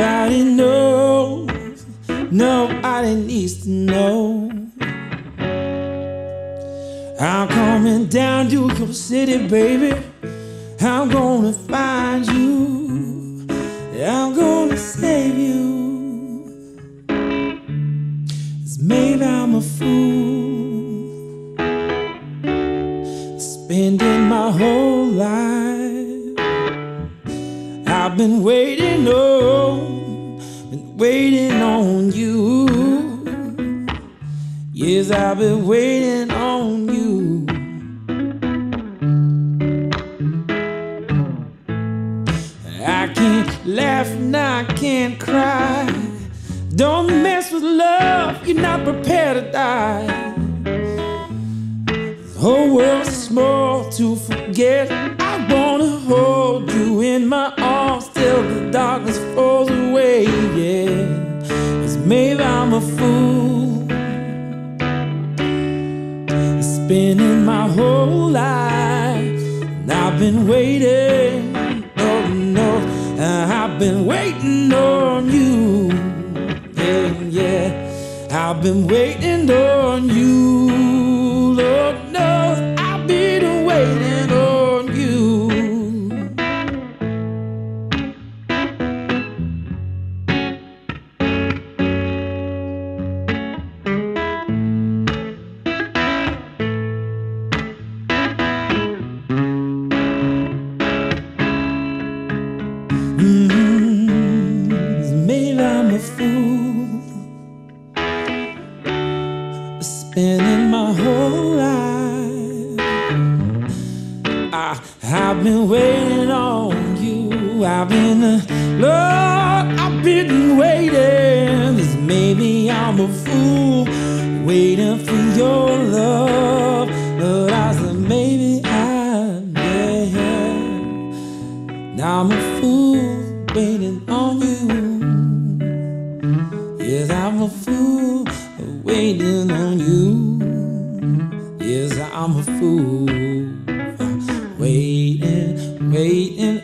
Nobody knows, nobody needs to know. I'm coming down to your city, baby. I'm gonna find you. I'm gonna save you. Cause maybe I'm a fool. Spending my whole life I've been waiting on, been waiting on you. Yes, I've been waiting on you. I can't laugh and I can't cry. Don't mess with love, you're not prepared to die. The whole world's small to forget. Fool. Spending my whole life, and I've been waiting. Oh no, I've been waiting on you. Yeah, yeah, I've been waiting on you. Spending my whole life. I, I've been waiting on you. I've been, uh, Lord, I've been waiting. maybe I'm a fool, waiting for your love. But I said maybe I'm, yeah. Now I'm a fool waiting on you. Yes, I'm a fool waiting on you. Yes, I'm a fool waiting, waiting